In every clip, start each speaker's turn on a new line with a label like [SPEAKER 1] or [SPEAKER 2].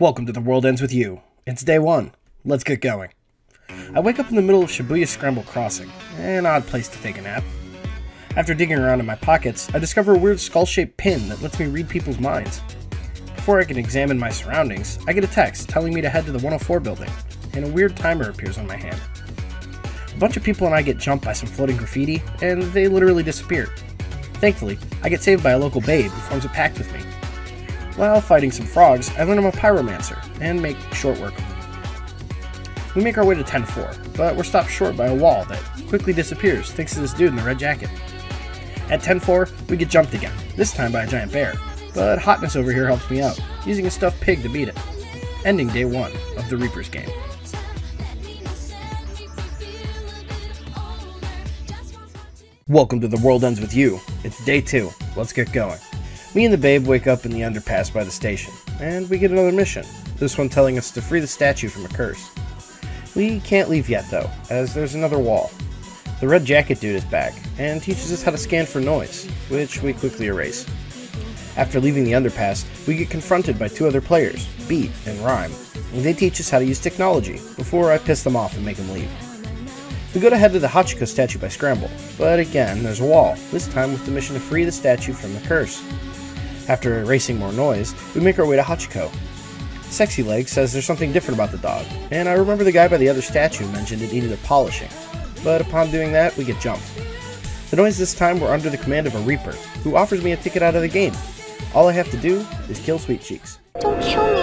[SPEAKER 1] Welcome to The World Ends With You. It's day one. Let's get going. I wake up in the middle of Shibuya Scramble Crossing, an odd place to take a nap. After digging around in my pockets, I discover a weird skull shaped pin that lets me read people's minds. Before I can examine my surroundings, I get a text telling me to head to the 104 building, and a weird timer appears on my hand. A bunch of people and I get jumped by some floating graffiti, and they literally disappear. Thankfully, I get saved by a local babe who forms a pact with me. While fighting some frogs, I learn I'm a pyromancer, and make short work of them. We make our way to 10-4, but we're stopped short by a wall that quickly disappears thanks to this dude in the red jacket. At 10-4, we get jumped again, this time by a giant bear, but Hotness over here helps me out, using a stuffed pig to beat it, ending day 1 of the Reaper's game. Welcome to The World Ends With You. It's day 2. Let's get going. Me and the babe wake up in the underpass by the station, and we get another mission, this one telling us to free the statue from a curse. We can't leave yet though, as there's another wall. The red jacket dude is back, and teaches us how to scan for noise, which we quickly erase. After leaving the underpass, we get confronted by two other players, Beat and Rhyme, and they teach us how to use technology, before I piss them off and make them leave. We go to head to the Hachiko statue by Scramble, but again, there's a wall, this time with the mission to free the statue from the curse. After erasing more noise, we make our way to Hachiko. Sexy Leg says there's something different about the dog, and I remember the guy by the other statue mentioned it needed a polishing, but upon doing that, we get jumped. The noise this time we're under the command of a Reaper, who offers me a ticket out of the game. All I have to do is kill Sweet Cheeks.
[SPEAKER 2] Don't kill me.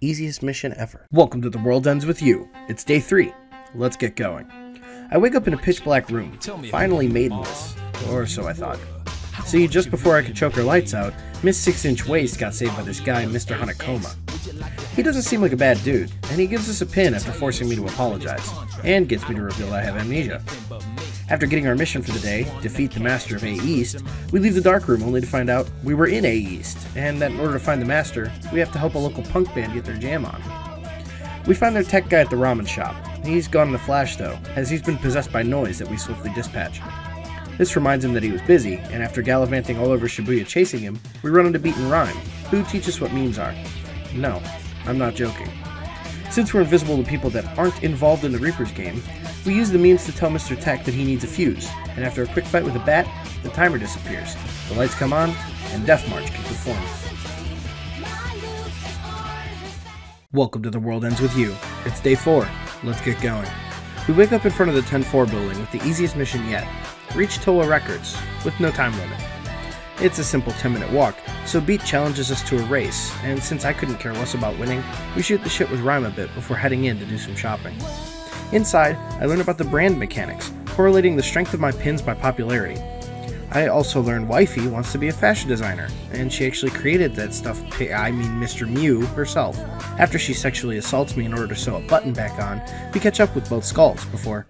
[SPEAKER 1] Easiest mission ever. Welcome to The World Ends With You. It's day three. Let's get going. I wake up in a pitch black room, finally maidenless, or so I thought. See, just before I could choke her lights out, Miss Six Inch Waist got saved by this guy, Mr. Hanekoma. He doesn't seem like a bad dude, and he gives us a pin after forcing me to apologize, and gets me to reveal I have amnesia. After getting our mission for the day, defeat the master of A East, we leave the dark room only to find out we were in A East, and that in order to find the master, we have to help a local punk band get their jam on. We find their tech guy at the ramen shop. He's gone in a flash though, as he's been possessed by noise that we swiftly dispatch. This reminds him that he was busy, and after gallivanting all over Shibuya chasing him, we run into Beat and Rhyme, who teaches what memes are. No, I'm not joking. Since we're invisible to people that aren't involved in the Reaper's game, we use the memes to tell Mr. Tech that he needs a fuse, and after a quick fight with a bat, the timer disappears, the lights come on, and Death March can perform. Welcome to The World Ends With You. It's day 4. Let's get going. We wake up in front of the 10-4 building with the easiest mission yet. Reach Towa Records, with no time limit. It's a simple 10 minute walk, so Beat challenges us to a race, and since I couldn't care less about winning, we shoot the shit with Rhyme a bit before heading in to do some shopping. Inside, I learn about the brand mechanics, correlating the strength of my pins by popularity. I also learned Wifey wants to be a fashion designer, and she actually created that stuff, I mean Mr. Mew, herself. After she sexually assaults me in order to sew a button back on, we catch up with both skulls before.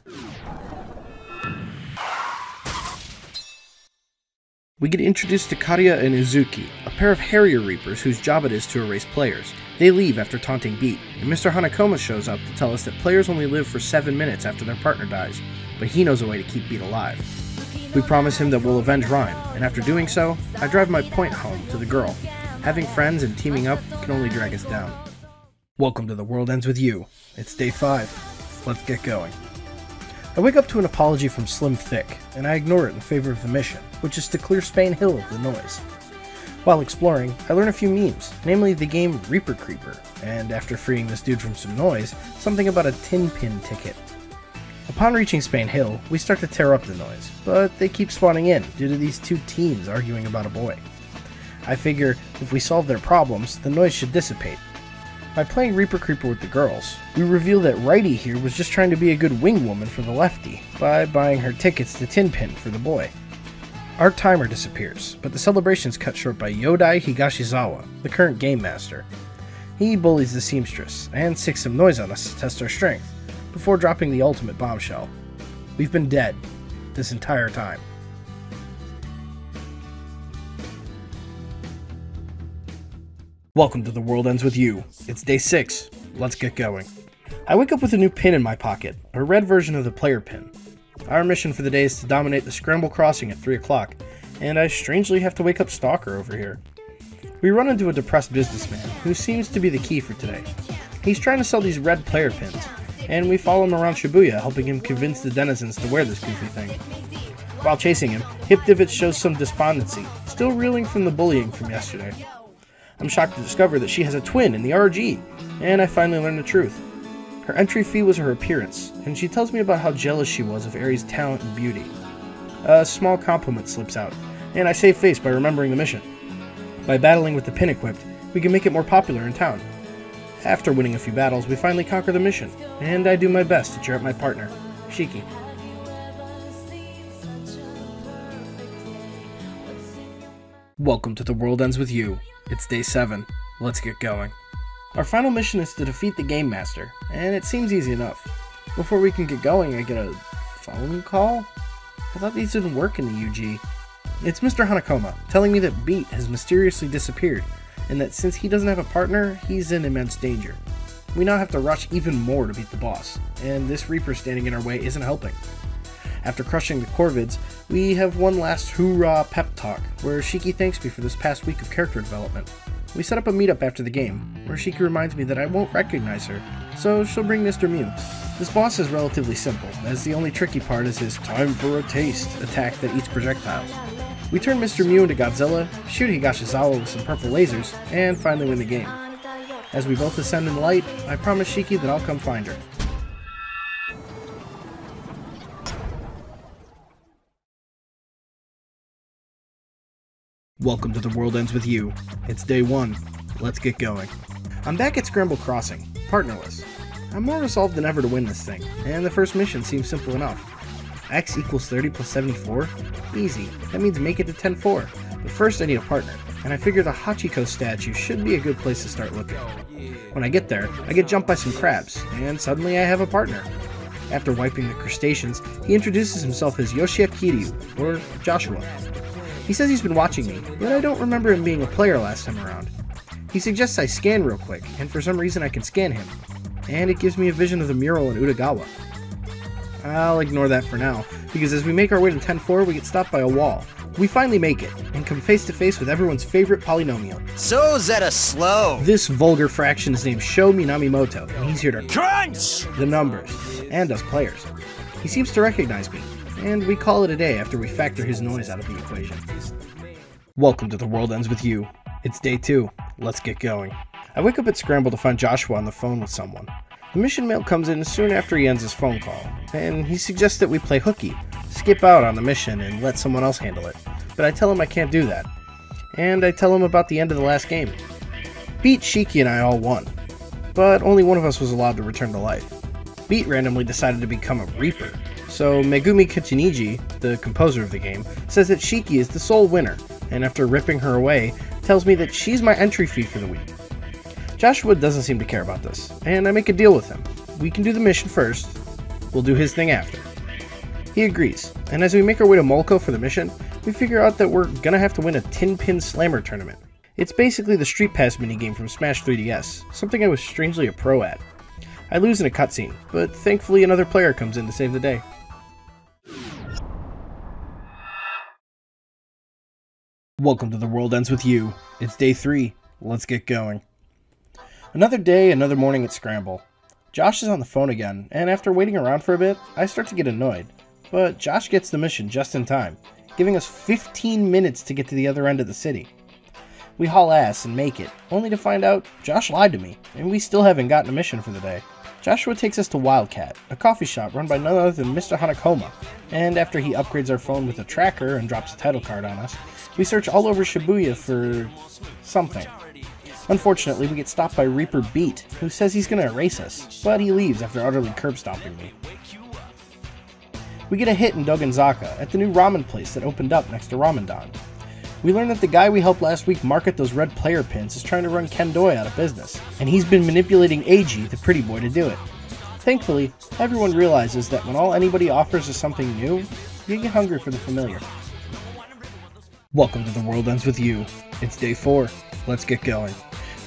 [SPEAKER 1] We get introduced to Kariya and Uzuki, a pair of Harrier Reapers whose job it is to erase players. They leave after taunting Beat, and Mr. Hanekoma shows up to tell us that players only live for 7 minutes after their partner dies, but he knows a way to keep Beat alive. We promise him that we'll avenge Rhyme, and after doing so, I drive my point home to the girl. Having friends and teaming up can only drag us down. Welcome to The World Ends With You. It's day 5. Let's get going. I wake up to an apology from Slim Thick, and I ignore it in favor of the mission, which is to clear Spain Hill of the noise. While exploring, I learn a few memes, namely the game Reaper Creeper, and after freeing this dude from some noise, something about a tin pin ticket. Upon reaching Spain Hill, we start to tear up the noise, but they keep spawning in due to these two teens arguing about a boy. I figure if we solve their problems, the noise should dissipate. By playing Reaper Creeper with the girls, we reveal that Righty here was just trying to be a good wing woman for the lefty by buying her tickets to Tin Pin for the boy. Our timer disappears, but the celebration's cut short by Yodai Higashizawa, the current game master. He bullies the seamstress and sicks some noise on us to test our strength, before dropping the ultimate bombshell. We've been dead this entire time. Welcome to The World Ends With You. It's day 6. Let's get going. I wake up with a new pin in my pocket, a red version of the player pin. Our mission for the day is to dominate the Scramble Crossing at 3 o'clock, and I strangely have to wake up Stalker over here. We run into a depressed businessman, who seems to be the key for today. He's trying to sell these red player pins, and we follow him around Shibuya, helping him convince the denizens to wear this goofy thing. While chasing him, Hip Divot shows some despondency, still reeling from the bullying from yesterday. I'm shocked to discover that she has a twin in the RG, and I finally learn the truth. Her entry fee was her appearance, and she tells me about how jealous she was of Eri's talent and beauty. A small compliment slips out, and I save face by remembering the mission. By battling with the pin equipped, we can make it more popular in town. After winning a few battles, we finally conquer the mission, and I do my best to cheer up my partner, Shiki. Welcome to The World Ends With You. It's day 7. Let's get going. Our final mission is to defeat the Game Master, and it seems easy enough. Before we can get going, I get a phone call? I thought these didn't work in the UG. It's Mr. Hanekoma, telling me that Beat has mysteriously disappeared, and that since he doesn't have a partner, he's in immense danger. We now have to rush even more to beat the boss, and this Reaper standing in our way isn't helping. After crushing the Corvids, we have one last hoorah pep talk, where Shiki thanks me for this past week of character development. We set up a meetup after the game, where Shiki reminds me that I won't recognize her, so she'll bring Mr. Mew. This boss is relatively simple, as the only tricky part is his time for a taste attack that eats projectiles. We turn Mr. Mew into Godzilla, shoot Higashizawa with some purple lasers, and finally win the game. As we both ascend in light, I promise Shiki that I'll come find her. Welcome to The World Ends With You. It's day one. Let's get going. I'm back at Scramble Crossing, partnerless. I'm more resolved than ever to win this thing, and the first mission seems simple enough. X equals 30 plus 74? Easy. That means make it to 10-4. But first I need a partner, and I figure the Hachiko statue should be a good place to start looking. When I get there, I get jumped by some crabs, and suddenly I have a partner. After wiping the crustaceans, he introduces himself as Yoshiya Kiryu, or Joshua. He says he's been watching me, but I don't remember him being a player last time around. He suggests I scan real quick, and for some reason I can scan him, and it gives me a vision of the mural in Udagawa. I'll ignore that for now, because as we make our way to 10-4, we get stopped by a wall. We finally make it, and come face to face with everyone's favorite polynomial.
[SPEAKER 3] So Zeta slow.
[SPEAKER 1] This vulgar fraction is named Sho Minamimoto, and he's here to
[SPEAKER 3] Crunch!
[SPEAKER 1] the numbers, and us players. He seems to recognize me, and we call it a day after we factor his noise out of the equation. Welcome to The World Ends With You. It's day two. Let's get going. I wake up at Scramble to find Joshua on the phone with someone. The mission mail comes in soon after he ends his phone call, and he suggests that we play hooky, skip out on the mission, and let someone else handle it. But I tell him I can't do that. And I tell him about the end of the last game. Beat, Shiki, and I all won, but only one of us was allowed to return to life. Beat randomly decided to become a Reaper, so Megumi Kitaniji, the composer of the game, says that Shiki is the sole winner, and after ripping her away, tells me that she's my entry fee for the week. Joshua doesn't seem to care about this, and I make a deal with him. We can do the mission first, we'll do his thing after. He agrees, and as we make our way to Molco for the mission, we figure out that we're gonna have to win a Tin Pin Slammer tournament. It's basically the Street Pass minigame from Smash 3DS, something I was strangely a pro at. I lose in a cutscene, but thankfully another player comes in to save the day. Welcome to The World Ends With You. It's day three. Let's get going. Another day, another morning at Scramble. Josh is on the phone again, and after waiting around for a bit, I start to get annoyed. But Josh gets the mission just in time, giving us 15 minutes to get to the other end of the city. We haul ass and make it, only to find out Josh lied to me, and we still haven't gotten a mission for the day. Joshua takes us to Wildcat, a coffee shop run by none other than Mr. Hanekoma, and after he upgrades our phone with a tracker and drops a title card on us, we search all over Shibuya for something. Unfortunately, we get stopped by Reaper Beat, who says he's gonna erase us, but he leaves after utterly curb stomping me. We get a hit in Dogenzaka at the new ramen place that opened up next to Ramen Don. We learn that the guy we helped last week market those red player pins is trying to run Ken Doi out of business, and he's been manipulating Eiji, the pretty boy, to do it. Thankfully, everyone realizes that when all anybody offers is something new, you get hungry for the familiar. Welcome to The World Ends With You. It's day four. Let's get going.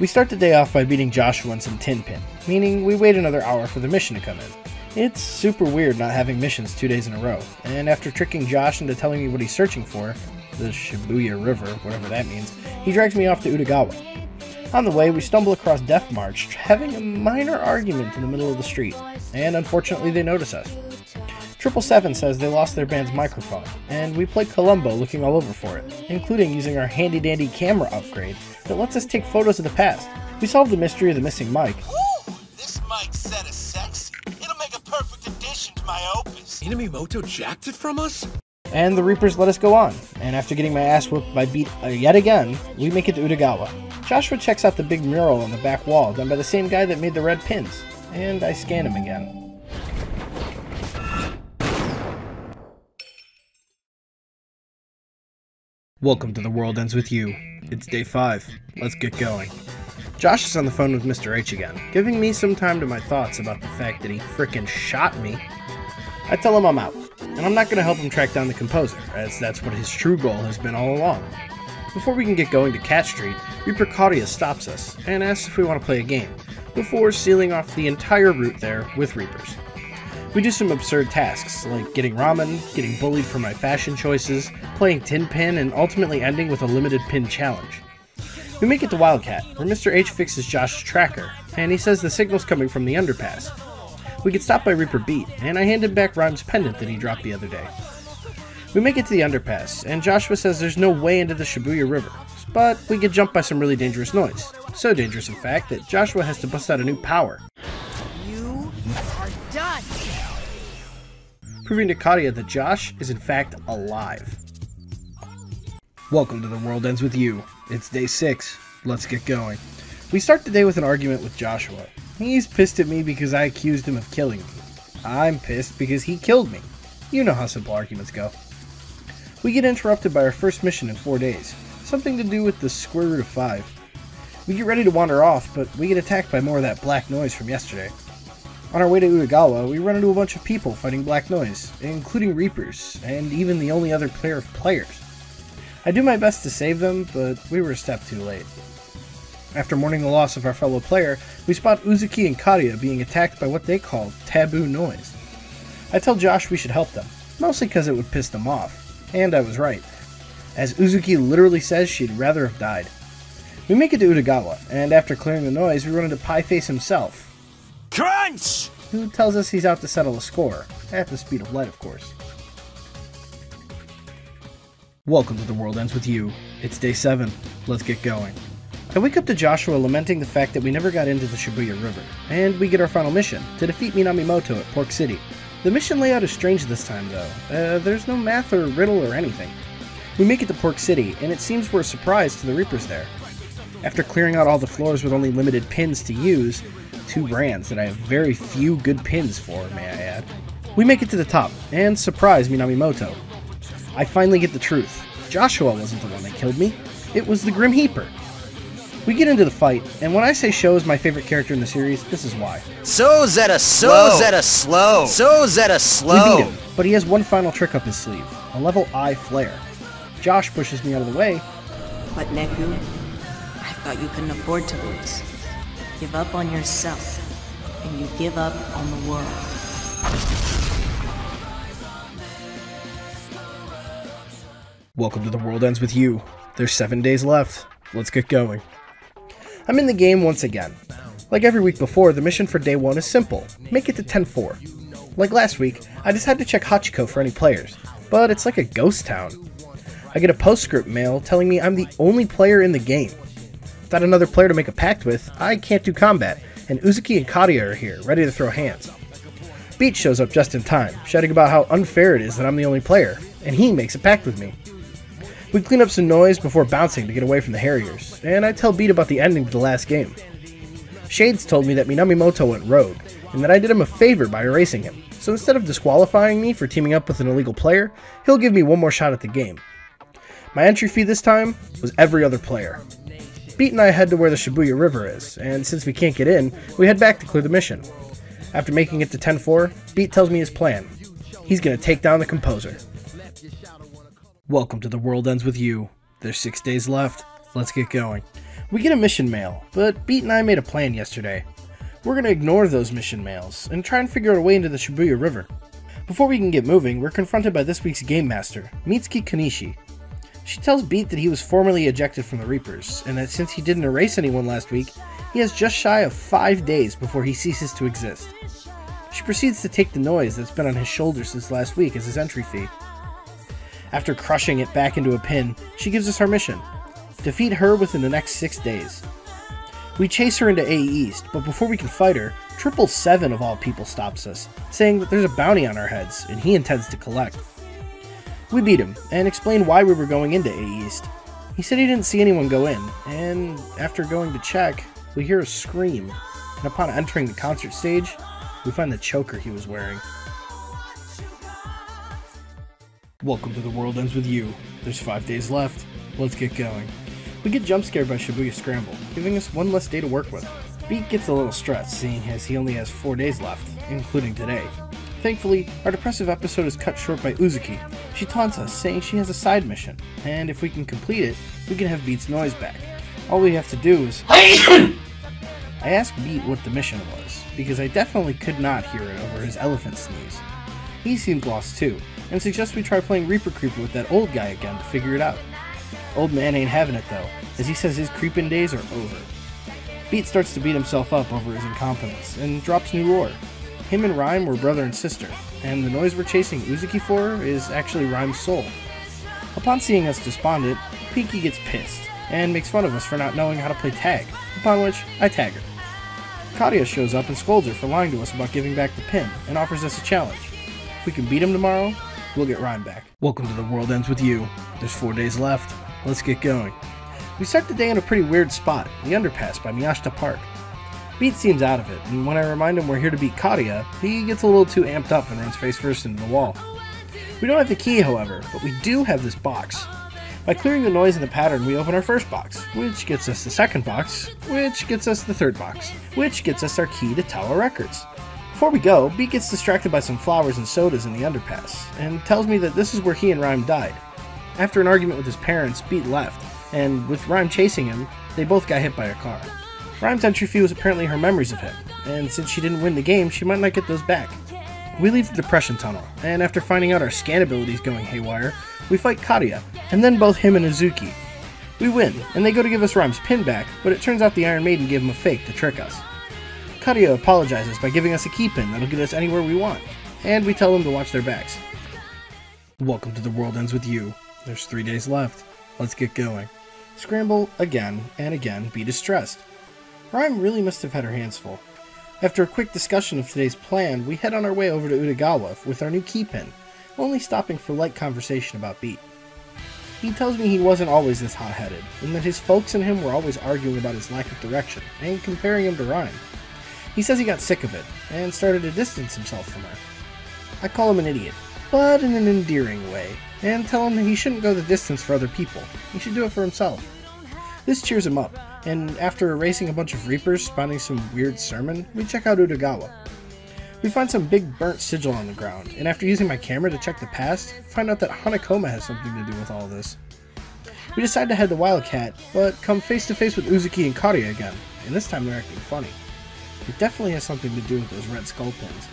[SPEAKER 1] We start the day off by beating Joshua in some tin pin, meaning we wait another hour for the mission to come in. It's super weird not having missions two days in a row, and after tricking Josh into telling me what he's searching for, the Shibuya River, whatever that means, he drags me off to Udagawa. On the way, we stumble across Death March, having a minor argument in the middle of the street, and unfortunately they notice us. Triple Seven says they lost their band's microphone, and we play Columbo looking all over for it, including using our handy dandy camera upgrade that lets us take photos of the past. We solve the mystery of the missing mic,
[SPEAKER 4] Ooh, this mic set is sexy. It'll make a perfect addition to my opus.
[SPEAKER 5] Minamimoto jacked it from us?
[SPEAKER 1] and the Reapers let us go on. And after getting my ass whooped by Beat uh, yet again, we make it to Udagawa. Joshua checks out the big mural on the back wall done by the same guy that made the red pins, and I scan him again. Welcome to The World Ends With You. It's day 5. Let's get going. Josh is on the phone with Mr. H again, giving me some time to my thoughts about the fact that he frickin' shot me. I tell him I'm out, and I'm not to help him track down the composer, as that's what his true goal has been all along. Before we can get going to Cat Street, Reaper stops us and asks if we want to play a game, before sealing off the entire route there with Reapers. We do some absurd tasks, like getting ramen, getting bullied for my fashion choices, playing tin pin, and ultimately ending with a limited pin challenge. We make it to Wildcat, where Mr. H fixes Josh's tracker, and he says the signal's coming from the underpass. We get stopped by Reaper Beat, and I hand him back Rhyme's pendant that he dropped the other day. We make it to the underpass, and Joshua says there's no way into the Shibuya River, but we get jumped by some really dangerous noise. So dangerous, in fact, that Joshua has to bust out a new power, proving to Kariya that Josh is in fact alive. Welcome to The World Ends With You. It's day six. Let's get going. We start the day with an argument with Joshua. He's pissed at me because I accused him of killing me. I'm pissed because he killed me. You know how simple arguments go. We get interrupted by our first mission in four days, something to do with the square root of five. We get ready to wander off, but we get attacked by more of that black noise from yesterday. On our way to Udagawa, we run into a bunch of people fighting Black Noise, including Reapers, and even the only other player of players. I do my best to save them, but we were a step too late. After mourning the loss of our fellow player, we spot Uzuki and Kariya being attacked by what they call taboo noise. I tell Josh we should help them, mostly because it would piss them off, and I was right, as Uzuki literally says she'd rather have died. We make it to Udagawa, and after clearing the noise, we run into Pieface himself,
[SPEAKER 4] Crunch!
[SPEAKER 1] who tells us he's out to settle a score, at the speed of light, of course. Welcome to The World Ends With You. It's day 7. Let's get going. I wake up to Joshua lamenting the fact that we never got into the Shibuya River, and we get our final mission to defeat Minamimoto at Pork City. The mission layout is strange this time, though. Uh, there's no math or riddle or anything. We make it to Pork City, and it seems we're a surprise to the Reapers there. After clearing out all the floors with only limited pins to use, two brands that I have very few good pins for, may I add, we make it to the top and surprise Minamimoto. I finally get the truth. Joshua wasn't the one that killed me, it was the Grim Heaper. We get into the fight, and when I say Sho is my favorite character in the series, this is why.
[SPEAKER 3] So Zeta slow. So Zeta slow. So Zeta slow.
[SPEAKER 1] We
[SPEAKER 3] slow.
[SPEAKER 1] beat him, but he has one final trick up his sleeve a level I flare. Josh pushes me out of the way,
[SPEAKER 6] But Neku, I thought you couldn't afford to lose. Give up on yourself, and you give up on the world.
[SPEAKER 1] Welcome to The World Ends With You. There's seven days left. Let's get going. I'm in the game once again. Like every week before, the mission for day one is simple make it to 10 4. Like last week, I decided to check Hachiko for any players, but it's like a ghost town. I get a postscript mail telling me I'm the only player in the game. Without another player to make a pact with, I can't do combat, and Uzuki and Kariya are here, ready to throw hands. Beat shows up just in time, shouting about how unfair it is that I'm the only player, and he makes a pact with me. We clean up some noise before bouncing to get away from the Harriers, and I tell Beat about the ending to the last game. Shades told me that Minamimoto went rogue, and that I did him a favor by erasing him, so instead of disqualifying me for teaming up with an illegal player, he'll give me one more shot at the game. My entry fee this time was every other player. Beat and I head to where the Shibuya River is, and since we can't get in, we head back to clear the mission. After making it to 10 4, Beat tells me his plan. He's gonna take down the composer. Welcome to The World Ends With You. There's six days left. Let's get going. We get a mission mail, but Beat and I made a plan yesterday. We're to ignore those mission mails and try and figure out a way into the Shibuya River. Before we can get moving, we're confronted by this week's game master, Mitsuki Konishi. She tells Beat that he was formerly ejected from the Reapers, and that since he didn't erase anyone last week, he has just shy of five days before he ceases to exist. She proceeds to take the noise that's been on his shoulder since last week as his entry fee. After crushing it back into a pin, she gives us our mission defeat her within the next six days. We chase her into A East, but before we can fight her, Triple Seven of all people stops us, saying that there's a bounty on our heads, and he intends to collect. We beat him, and explain why we were going into A East. He said he didn't see anyone go in, and after going to check, we hear a scream, and upon entering the concert stage, we find the choker he was wearing. Welcome to The World Ends With You. There's five days left. Let's get going. We get jump scared by Shibuya Scramble, giving us one less day to work with. Beat gets a little stressed, seeing as he only has four days left, including today. Thankfully, our depressive episode is cut short by Uzuki. She taunts us, saying she has a side mission, and if we can complete it, we can have Beat's noise back. All we have to do is. I asked Beat what the mission was, because I definitely could not hear it over his elephant sneeze. He seemed lost too, and suggests we try playing Reaper Creeper with that old guy again to figure it out. Old man ain't having it though, as he says his creeping days are over. Beat starts to beat himself up over his incompetence, and drops new lore. Him and Rhyme were brother and sister, and the noise we're chasing Uzuki for is actually Rhyme's soul. Upon seeing us despondent, Pinky gets pissed, and makes fun of us for not knowing how to play tag, upon which I tag her. Kariya shows up and scolds her for lying to us about giving back the pin, and offers us a challenge. If we can beat him tomorrow, we'll get Rhyme back. Welcome to The World Ends With You. There's four days left. Let's get going. We start the day in a pretty weird spot, the underpass by Miyashita Park. Beat seems out of it, and when I remind him we're here to beat Kariya, he gets a little too amped up and runs face first into the wall. We don't have the key, however, but we do have this box. By clearing the noise in the pattern, we open our first box, which gets us the second box, which gets us the third box, which gets us our key to Tower Records. Before we go, Beat gets distracted by some flowers and sodas in the underpass, and tells me that this is where he and Rhyme died. After an argument with his parents, Beat left, and with Rhyme chasing him, they both got hit by a car. Rhyme's entry fee was apparently her memories of him, and since she didn't win the game, she might not get those back. We leave the depression tunnel, and after finding out our scan abilities going haywire, we fight Kariya, and then both him and Azuki. We win, and they go to give us Rhyme's pin back, but it turns out the Iron Maiden gave him a fake to trick us. Kariya apologizes by giving us a key pin that'll get us anywhere we want, and we tell them to watch their backs. Welcome to The World Ends With You. There's three days left. Let's get going. Scramble again and again, be distressed. Rhyme really must have had her hands full. After a quick discussion of today's plan, we head on our way over to Udagawa with our new key pin, only stopping for light conversation about Beat. He tells me he wasn't always this hot headed, and that his folks and him were always arguing about his lack of direction and comparing him to Rhyme. He says he got sick of it and started to distance himself from her. I call him an idiot, but in an endearing way, and tell him that he shouldn't go the distance for other people. He should do it for himself. This cheers him up, and after erasing a bunch of Reapers spawning some weird sermon, we check out Udagawa. We find some big burnt sigil on the ground, and after using my camera to check the past, find out that Hanekoma has something to do with all this. We decide to head to Wildcat, but come face to face with Uzuki and Kariya again, and this time they're acting funny. It definitely has something to do with those red skull pins.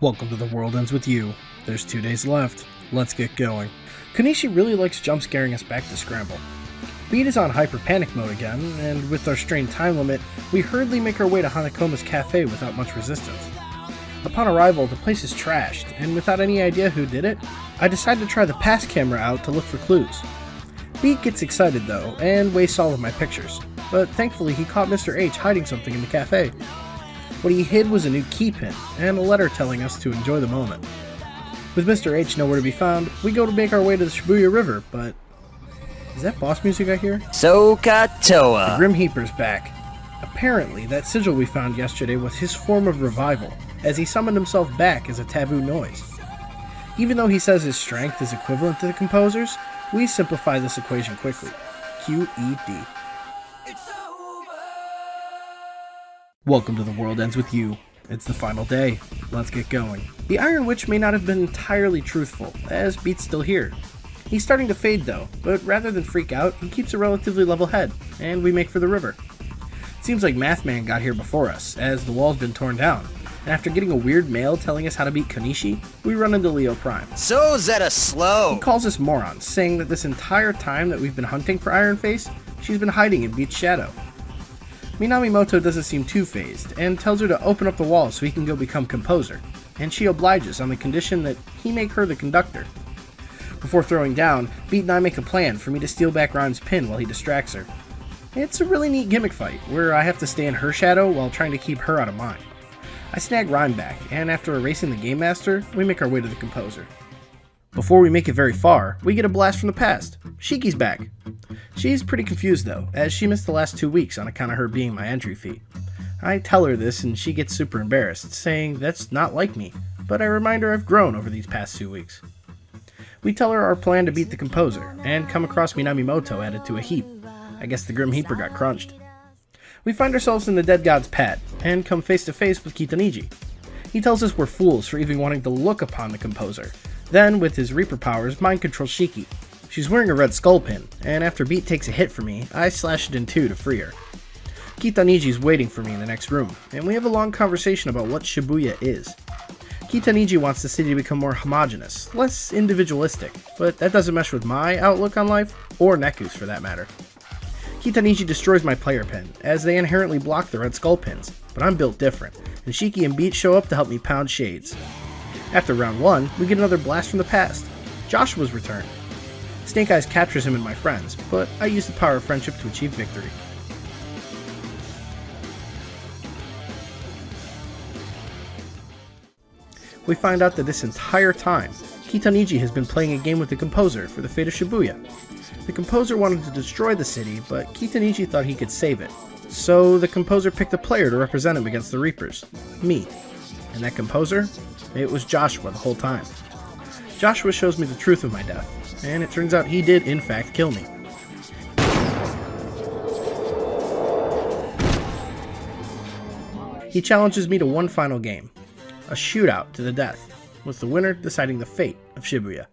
[SPEAKER 1] Welcome to The World Ends With You. There's two days left. Let's get going. Konishi really likes jump scaring us back to Scramble. Beat is on hyper panic mode again, and with our strained time limit, we hurriedly make our way to Hanekoma's cafe without much resistance. Upon arrival, the place is trashed, and without any idea who did it, I decide to try the pass camera out to look for clues. Beat gets excited though, and wastes all of my pictures, but thankfully he caught Mr. H hiding something in the cafe. What he hid was a new key pin, and a letter telling us to enjoy the moment. With Mr. H nowhere to be found, we go to make our way to the Shibuya River, but... Is that boss music I hear?
[SPEAKER 3] Sohcahtoa.
[SPEAKER 1] Grim Heaper's back. Apparently, that sigil we found yesterday was his form of revival, as he summoned himself back as a taboo noise. Even though he says his strength is equivalent to the composer's, we simplify this equation quickly. QED. Welcome to The World Ends With You. It's the final day. Let's get going. The Iron Witch may not have been entirely truthful, as Beat's still here. He's starting to fade though, but rather than freak out, he keeps a relatively level head, and we make for the river. Seems like Mathman got here before us, as the wall's been torn down. And after getting a weird mail telling us how to beat Konishi, we run into Leo Prime.
[SPEAKER 3] So Zeta slow.
[SPEAKER 1] He calls us morons, saying that this entire time that we've been hunting for Iron Face, she's been hiding in Beat's shadow. Minamimoto doesn't seem too phased, and tells her to open up the wall so he can go become composer, and she obliges on the condition that he make her the conductor. Before throwing down, Beat and I make a plan for me to steal back Rhyme's pin while he distracts her. It's a really neat gimmick fight, where I have to stay in her shadow while trying to keep her out of mine. I snag Rhyme back, and after erasing the Game Master, we make our way to the composer. Before we make it very far, we get a blast from the past. Shiki's back. She's pretty confused though, as she missed the last two weeks on account of her being my entry fee. I tell her this and she gets super embarrassed, saying that's not like me, but I remind her I've grown over these past two weeks. We tell her our plan to beat the composer, and come across Minamimoto added to a heap. I guess the Grim Heaper got crunched. We find ourselves in the Dead God's pad, and come face to face with Kitaniji. He tells us we're fools for even wanting to look upon the composer, then, with his Reaper powers, mind controls Shiki. She's wearing a red skull pin, and after Beat takes a hit from me, I slash it in two to free her. Kitaniji is waiting for me in the next room, and we have a long conversation about what Shibuya is. Kitaniji wants the city to become more homogenous, less individualistic, but that doesn't mesh with my outlook on life, or Neku's for that matter. Kitaniji destroys my player pin, as they inherently block the red skull pins, but I'm built different, and Shiki and Beat show up to help me pound shades. After round 1, we get another blast from the past. Joshua's returned. Snake Eyes captures him and my friends, but I use the power of friendship to achieve victory. We find out that this entire time, Kitaniji has been playing a game with the composer for the fate of Shibuya. The composer wanted to destroy the city, but Kitaniji thought he could save it. So the composer picked a player to represent him against the Reapers. Me. And that composer? It was Joshua the whole time. Joshua shows me the truth of my death, and it turns out he did, in fact, kill me. He challenges me to one final game a shootout to the death, with the winner deciding the fate of Shibuya.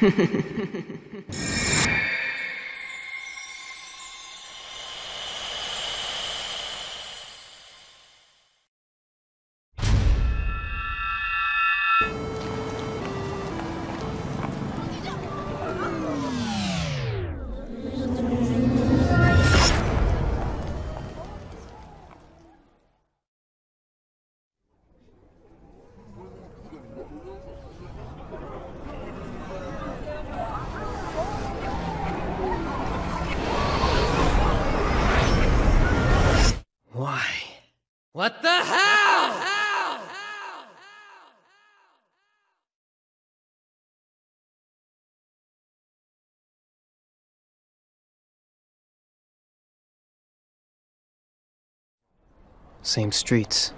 [SPEAKER 3] Why?
[SPEAKER 5] What the hell?
[SPEAKER 7] Same streets.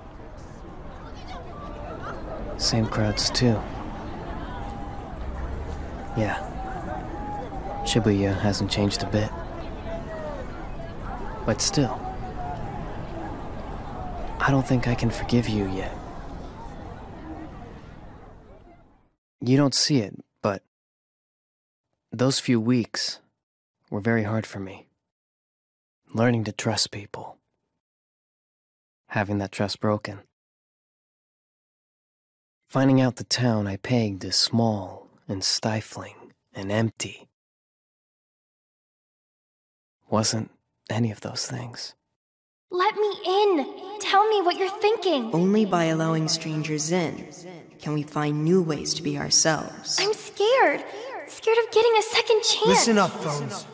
[SPEAKER 7] Same crowds, too. Yeah. Shibuya hasn't changed a bit. But still, I don't think I can forgive you yet. You don't see it, but those few weeks were very hard for me. Learning to trust people having that trust broken. Finding out the town I pegged is small and stifling and empty. Wasn't any of those things.
[SPEAKER 2] Let me in. Tell me what you're thinking.
[SPEAKER 6] Only by allowing strangers in can we find new ways to be ourselves.
[SPEAKER 2] I'm scared. Scared of getting a second chance.
[SPEAKER 8] Listen up, Phones.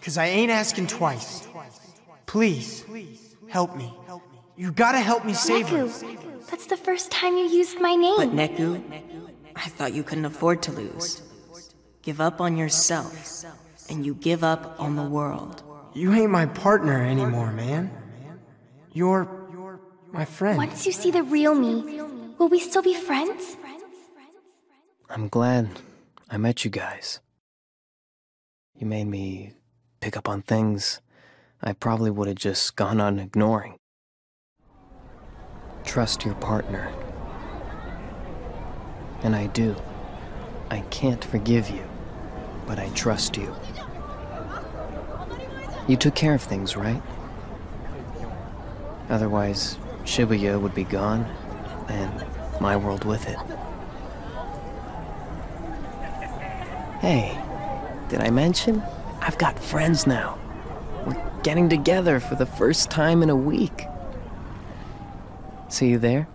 [SPEAKER 8] Cause I ain't asking twice. Please, help me. You gotta help me save her.
[SPEAKER 2] Neku, that's the first time you used my name.
[SPEAKER 6] But Neku, I thought you couldn't afford to lose. Give up on yourself, and you give up on the world.
[SPEAKER 8] You ain't my partner anymore, man. You're my friend.
[SPEAKER 2] Once you see the real me, will we still be friends?
[SPEAKER 7] I'm glad I met you guys. You made me pick up on things I probably would have just gone on ignoring. Trust your partner. And I do. I can't forgive you, but I trust you. You took care of things, right? Otherwise, Shibuya would be gone, and my world with it. Hey, did I mention? I've got friends now. We're getting together for the first time in a week. See you there?